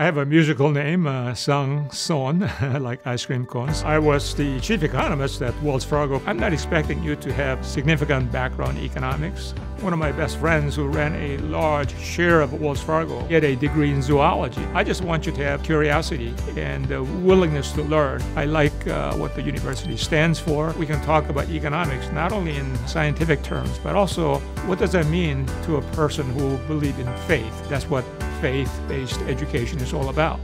I have a musical name, uh, Sung Sohn, like ice cream cones. I was the chief economist at Wells Fargo. I'm not expecting you to have significant background in economics. One of my best friends who ran a large share of Wells Fargo had a degree in zoology. I just want you to have curiosity and a willingness to learn. I like uh, what the university stands for. We can talk about economics not only in scientific terms, but also what does that mean to a person who believes in faith. That's what faith based education is all about.